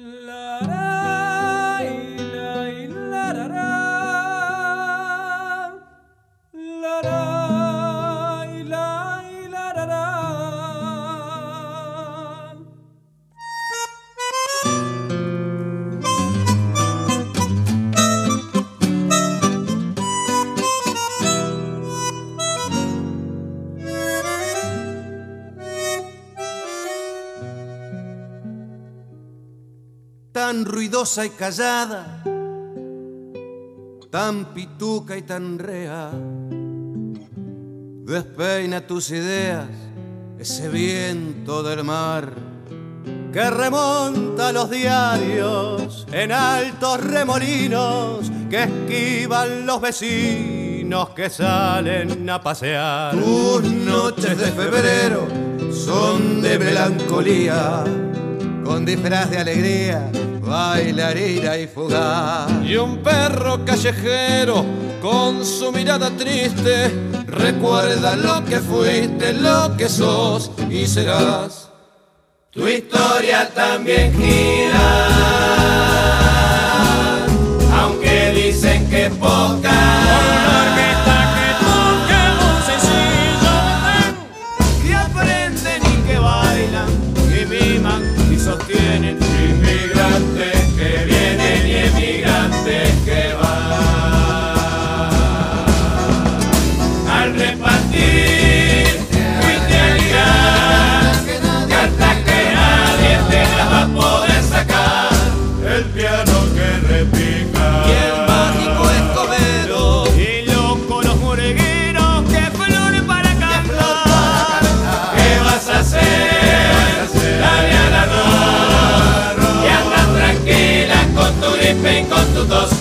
La tan ruidosa y callada, tan pituca y tan rea. Despeina tus ideas ese viento del mar que remonta los diarios en altos remolinos que esquivan los vecinos que salen a pasear. Tus noches de febrero son de melancolía con disfraz de alegría, bailarina y fugaz. Y un perro callejero con su mirada triste recuerda lo que fuiste, lo que sos y serás. Tu historia también gira,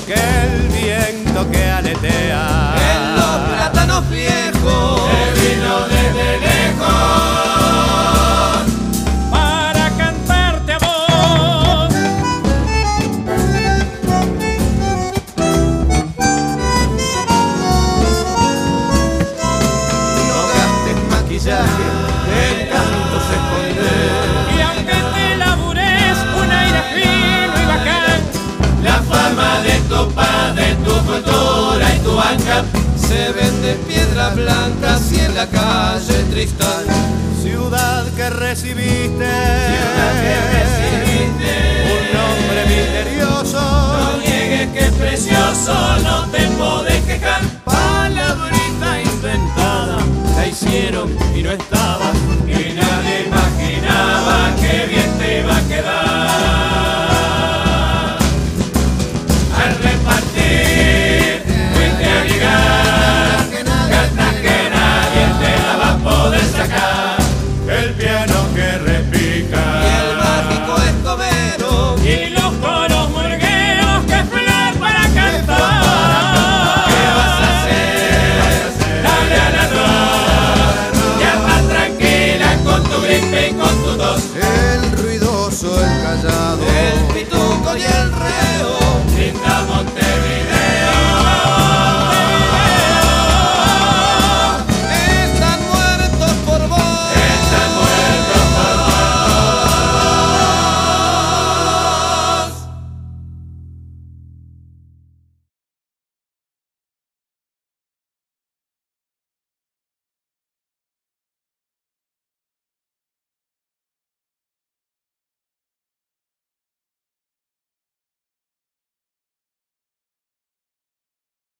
que el viento que aletea Se venden piedras blancas y en la calle Tristán. Ciudad que recibiste, ciudad que recibiste, un nombre misterioso. No niegues que es precioso, no te podés quejar. Palabrita inventada, la hicieron y no estaba.